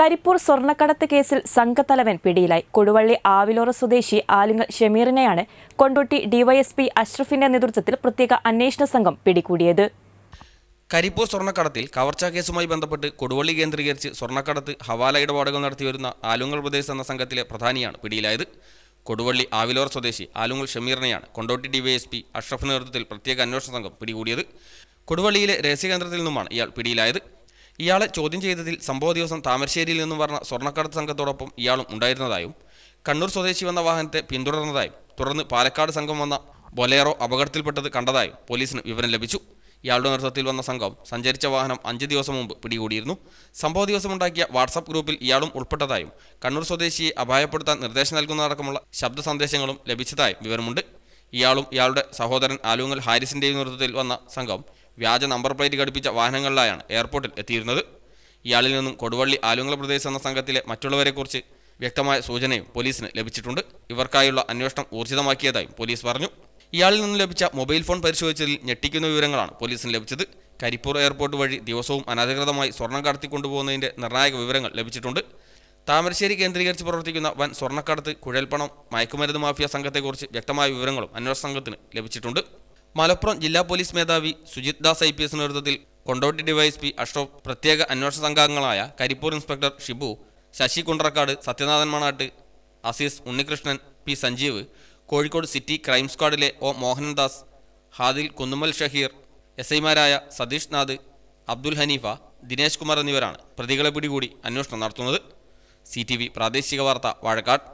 കരിപ്പൂർ സ്വർണക്കടത്ത് കേസിൽ സംഘത്തലവൻ പിടിയിലായി. കൊടുവള്ളി ആവിലോറ സ്വദേശി ആലിങ്ങൽ ഷമീറിനെയാണ് കൊണ്ടോട്ടി ഡിവൈഎസ്പി അഷ്റഫിന്റെ നേതൃത്വത്തിൽ പ്രത്യേക അന്വേഷണ സംഘം പിടികൂടിയത്. കരിപ്പൂർ സ്വർണക്കടത്തിൽ കവർച്ചാ കേസുമായി ബന്ധപ്പെട്ട് കൊടുവള്ളി കേന്ദ്രീകരിച്ച് സ്വർണക്കടത്ത് ഹവാല ഇടപാടുകൾ നടത്തിവരുന്ന ആലുങ്ങൽ പ്രദേശ് എന്ന സംഘത്തിലെ പ്രധാനിയാണ് പിടിയിലായത്. കൊടുവള്ളി ആവിലോർ സ്വദേശി ആലുങ്ങൽ ഷമീറിനെയാണ് കൊണ്ടോട്ടി ഡിവൈഎസ്പി അഷ്റഫ് നേതൃത്വത്തിൽ പ്രത്യേക അന്വേഷണ സംഘം പിടികൂടിയത്. കൊടുവള്ളിയിലെ രഹസ്യകേന്ദ്രത്തിൽ നിന്നുമാണ് ഇയാൾ പിടിയിലായത്. ഇയാളെ ചോദ്യം ചെയ്തതിൽ സംഭവ ദിവസം താമരശ്ശേരിയിൽ നിന്നും പറഞ്ഞ സ്വർണക്കടത്ത് സംഘത്തോടൊപ്പം ഇയാളും ഉണ്ടായിരുന്നതായും കണ്ണൂർ സ്വദേശി വന്ന വാഹനത്തെ പിന്തുടർന്നതായും തുടർന്ന് പാലക്കാട് സംഘം വന്ന ബൊലേറോ അപകടത്തിൽപ്പെട്ടത് കണ്ടതായും പോലീസിന് വിവരം ലഭിച്ചു. ഇയാളുടെ നേതൃത്വത്തിൽ വന്ന സംഘം സഞ്ചരിച്ച വാഹനം അഞ്ച് ദിവസം മുമ്പ് പിടികൂടിയിരുന്നു. സംഭവ ദിവസമുണ്ടാക്കിയ വാട്സാപ്പ് ഗ്രൂപ്പിൽ ഇയാളും ഉൾപ്പെട്ടതായും കണ്ണൂർ സ്വദേശിയെ അപായപ്പെടുത്താൻ നിർദ്ദേശം നൽകുന്നതടക്കമുള്ള ശബ്ദ സന്ദേശങ്ങളും ലഭിച്ചതായും വിവരമുണ്ട്. ഇയാളും ഇയാളുടെ സഹോദരൻ ആലുങ്ങൽ ഹാരിസിന്റെയും നേതൃത്വത്തിൽ വന്ന സംഘം വ്യാജ നമ്പർ പ്ലേറ്റ് ഘടിപ്പിച്ച വാഹനങ്ങളിലായാണ് എയർപോർട്ടിൽ എത്തിയിരുന്നത്. ഇയാളിൽ നിന്നും കൊടുവള്ളി ആലുങ്ങൽ പ്രദേശം എന്ന സംഘത്തിലെ മറ്റുള്ളവരെക്കുറിച്ച് വ്യക്തമായ സൂചനയും പോലീസിന് ലഭിച്ചിട്ടുണ്ട്. ഇവർക്കായുള്ള അന്വേഷണം ഊർജിതമാക്കിയതായും പോലീസ് പറഞ്ഞു. ഇയാളിൽ നിന്നും ലഭിച്ച മൊബൈൽ ഫോൺ പരിശോധിച്ചതിൽ ഞെട്ടിക്കുന്ന വിവരങ്ങളാണ് പോലീസിന് ലഭിച്ചത്. കരിപ്പൂർ എയർപോർട്ട് വഴി ദിവസവും അനധികൃതമായി സ്വർണം കടത്തിക്കൊണ്ടുപോകുന്നതിന്റെ നിർണായക വിവരങ്ങൾ ലഭിച്ചിട്ടുണ്ട്. താമരശ്ശേരി കേന്ദ്രീകരിച്ച് പ്രവർത്തിക്കുന്ന വൻ സ്വർണക്കടത്ത് കുഴൽപ്പണം മയക്കുമരുന്ന് മാഫിയ സംഘത്തെക്കുറിച്ച് വ്യക്തമായ വിവരങ്ങളും അന്വേഷണ സംഘത്തിന് ലഭിച്ചിട്ടുണ്ട്. മലപ്പുറം ജില്ലാ പോലീസ് മേധാവി Sujith Das I P S നേതൃത്വത്തിൽ കൊണ്ടോട്ടി ഡിവൈഎസ്പി അഷ്റഫ് പ്രത്യേക അന്വേഷണ സംഘാംഗങ്ങളായ Karipur inspector Shibu Sasi Kundarakkad Sathyanathan Manatt Azeez Unnikrishnan P Sanjeev Kozhikode city crime സ്ക്വാഡിലെ O Mohandas Hadil Kunnummal Shaheer S ഐമാരായ സതീഷ് നാഥ് അബ്ദുൽ ഹനീഫ ദിനേശ് കുമാർ എന്നിവരാണ് പ്രതികളെ പിടികൂടി അന്വേഷണം നടത്തുന്നത്. സി പ്രാദേശിക വാർത്ത വാഴക്കാട്.